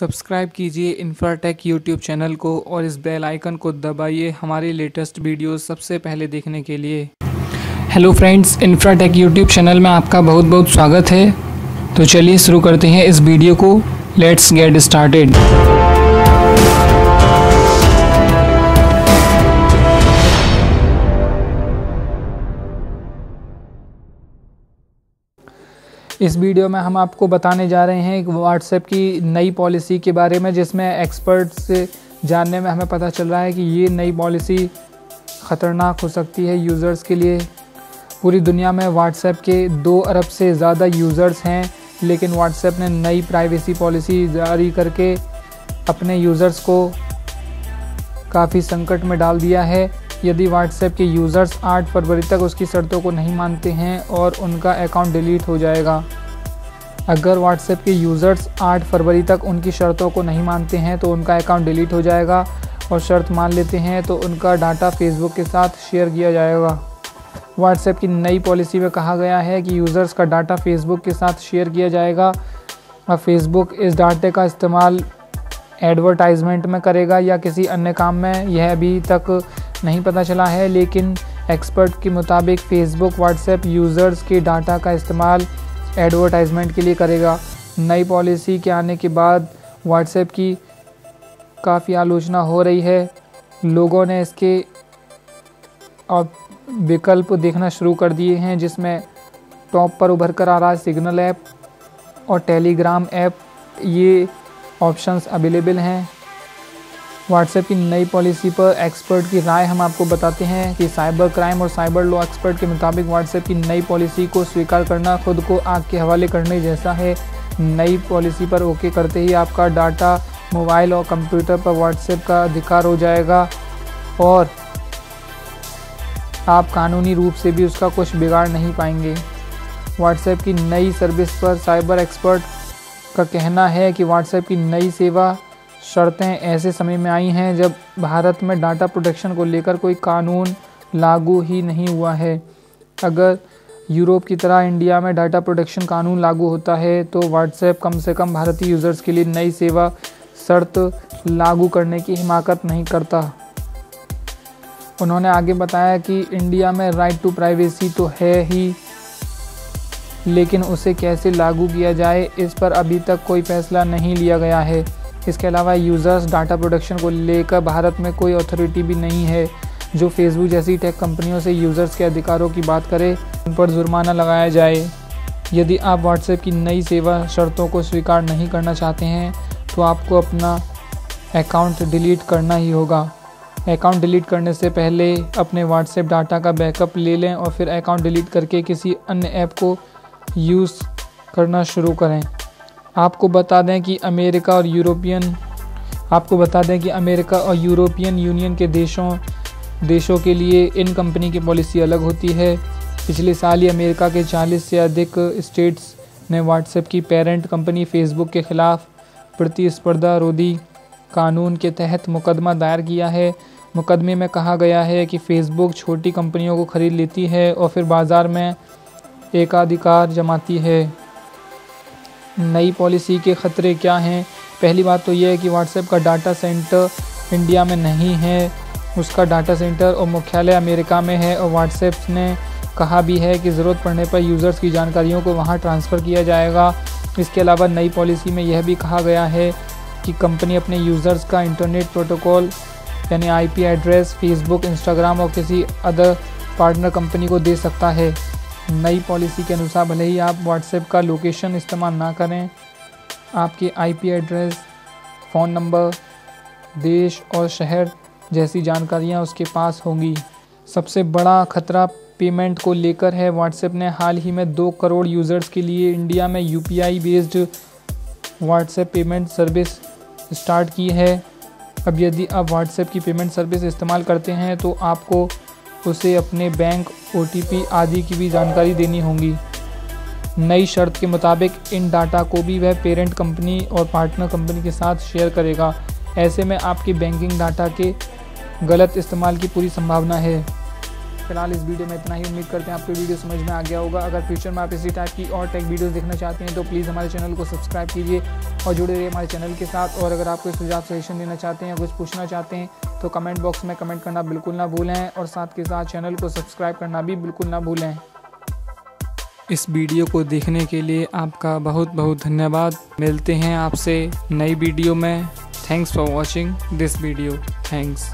Subscribe कीजिए Infratech YouTube channel को और इस बेल आइकन को दबाइए हमारी लेटेस्ट वीडियो सबसे पहले देखने के लिए। Hello friends Infratech YouTube channel में आपका बहुत बहुत स्वागत है। तो चलिए शुरू करते हैं इस वीडियो को। लेट्स गेट स्टार्टेड इस वीडियो में हम आपको बताने जा रहे हैं व्हाट्सएप की नई पॉलिसी के बारे में, जिसमें एक्सपर्ट से जानने में हमें पता चल रहा है कि ये नई पॉलिसी ख़तरनाक हो सकती है यूज़र्स के लिए। पूरी दुनिया में व्हाट्सएप के दो अरब से ज़्यादा यूज़र्स हैं, लेकिन व्हाट्सएप ने नई प्राइवेसी पॉलिसी जारी करके अपने यूज़र्स को काफ़ी संकट में डाल दिया है। यदि व्हाट्सएप के यूज़र्स 8 फरवरी तक उसकी शर्तों को नहीं मानते हैं और उनका अकाउंट डिलीट हो जाएगा। अगर व्हाट्सएप के यूज़र्स 8 फरवरी तक उनकी शर्तों को नहीं मानते हैं तो उनका अकाउंट डिलीट हो जाएगा और शर्त मान लेते हैं तो उनका डाटा फेसबुक के साथ शेयर किया जाएगा। व्हाट्सएप की नई पॉलिसी में कहा गया है कि यूज़र्स का डाटा फेसबुक के साथ शेयर किया जाएगा। और फेसबुक इस डाटे का इस्तेमाल एडवर्टाइजमेंट में करेगा या किसी अन्य काम में, यह अभी तक नहीं पता चला है, लेकिन एक्सपर्ट के मुताबिक फेसबुक व्हाट्सएप यूज़र्स के डाटा का इस्तेमाल एडवर्टाइजमेंट के लिए करेगा। नई पॉलिसी के आने के बाद व्हाट्सएप की काफ़ी आलोचना हो रही है। लोगों ने इसके विकल्प देखना शुरू कर दिए हैं, जिसमें टॉप पर उभर कर आ रहा है सिग्नल ऐप और टेलीग्राम ऐप ये ऑप्शंस अवेलेबल हैं। व्हाट्सएप की नई पॉलिसी पर एक्सपर्ट की राय हम आपको बताते हैं कि साइबर क्राइम और साइबर लॉ एक्सपर्ट के मुताबिक व्हाट्सएप की नई पॉलिसी को स्वीकार करना खुद को आग के हवाले करने जैसा है। नई पॉलिसी पर ओके करते ही आपका डाटा मोबाइल और कंप्यूटर पर व्हाट्सएप का अधिकार हो जाएगा और आप कानूनी रूप से भी उसका कुछ बिगाड़ नहीं पाएँगे। व्हाट्सएप की नई सर्विस पर साइबर एक्सपर्ट का कहना है कि व्हाट्सएप की नई सेवा शर्तें ऐसे समय में आई हैं जब भारत में डाटा प्रोटेक्शन को लेकर कोई कानून लागू ही नहीं हुआ है। अगर यूरोप की तरह इंडिया में डाटा प्रोटेक्शन कानून लागू होता है तो व्हाट्सएप कम से कम भारतीय यूज़र्स के लिए नई सेवा शर्त लागू करने की हिमाकत नहीं करता। उन्होंने आगे बताया कि इंडिया में राइट टू प्राइवेसी तो है ही, लेकिन उसे कैसे लागू किया जाए, इस पर अभी तक कोई फैसला नहीं लिया गया है। इसके अलावा यूज़र्स डाटा प्रोडक्शन को लेकर भारत में कोई अथॉरिटी भी नहीं है, जो फेसबुक जैसी टेक कंपनियों से यूज़र्स के अधिकारों की बात करे, उन पर जुर्माना लगाया जाए। यदि आप व्हाट्सएप की नई सेवा शर्तों को स्वीकार नहीं करना चाहते हैं तो आपको अपना अकाउंट डिलीट करना ही होगा। अकाउंट डिलीट करने से पहले अपने व्हाट्सएप डाटा का बैकअप ले लें और फिर अकाउंट डिलीट करके किसी अन्य ऐप को यूज़ करना शुरू करें। आपको बता दें कि अमेरिका और यूरोपियन, आपको बता दें कि अमेरिका और यूरोपियन यूनियन के देशों देशों के लिए इन कंपनी की पॉलिसी अलग होती है। पिछले साल ही अमेरिका के 40 से अधिक स्टेट्स ने व्हाट्सएप की पेरेंट कंपनी फेसबुक के ख़िलाफ़ प्रतिस्पर्धा रोधी कानून के तहत मुकदमा दायर किया है। मुकदमे में कहा गया है कि फ़ेसबुक छोटी कंपनियों को ख़रीद लेती है और फिर बाज़ार में एकाधिकार जमाती है। नई पॉलिसी के ख़तरे क्या हैं? पहली बात तो यह है कि व्हाट्सएप का डाटा सेंटर इंडिया में नहीं है। उसका डाटा सेंटर और मुख्यालय अमेरिका में है और व्हाट्सएप ने कहा भी है कि ज़रूरत पड़ने पर यूज़र्स की जानकारियों को वहाँ ट्रांसफ़र किया जाएगा। इसके अलावा नई पॉलिसी में यह भी कहा गया है कि कंपनी अपने यूज़र्स का इंटरनेट प्रोटोकॉल यानी आईपी एड्रेस फेसबुक इंस्टाग्राम और किसी अदर पार्टनर कंपनी को दे सकता है। नई पॉलिसी के अनुसार भले ही आप व्हाट्सएप का लोकेशन इस्तेमाल ना करें, आपके आईपी एड्रेस फ़ोन नंबर देश और शहर जैसी जानकारियाँ उसके पास होंगी। सबसे बड़ा खतरा पेमेंट को लेकर है। व्हाट्सएप ने हाल ही में दो करोड़ यूज़र्स के लिए इंडिया में UPI based WhatsApp payment service start की है। अब यदि आप व्हाट्सएप की पेमेंट सर्विस इस्तेमाल करते हैं तो आपको उसे अपने बैंक ओटीपी आदि की भी जानकारी देनी होगी। नई शर्त के मुताबिक इन डाटा को भी वह पेरेंट कंपनी और पार्टनर कंपनी के साथ शेयर करेगा। ऐसे में आपके बैंकिंग डाटा के गलत इस्तेमाल की पूरी संभावना है। फ़िलहाल इस वीडियो में इतना ही। उम्मीद करते हैं आपको वीडियो समझ में आ गया होगा। अगर फ्यूचर में आप इसी टाइप की और टेक वीडियोस देखना चाहते हैं तो प्लीज़ हमारे चैनल को सब्सक्राइब कीजिए और जुड़े रहिए हमारे चैनल के साथ। और अगर आप कोई सुझाव सजेशन देना चाहते हैं या कुछ पूछना चाहते हैं तो कमेंट बॉक्स में कमेंट करना बिल्कुल ना भूलें और साथ के साथ चैनल को सब्सक्राइब करना भी बिल्कुल ना भूलें। इस वीडियो को देखने के लिए आपका बहुत बहुत धन्यवाद। मिलते हैं आपसे नई वीडियो में। Thanks for watching this video thanks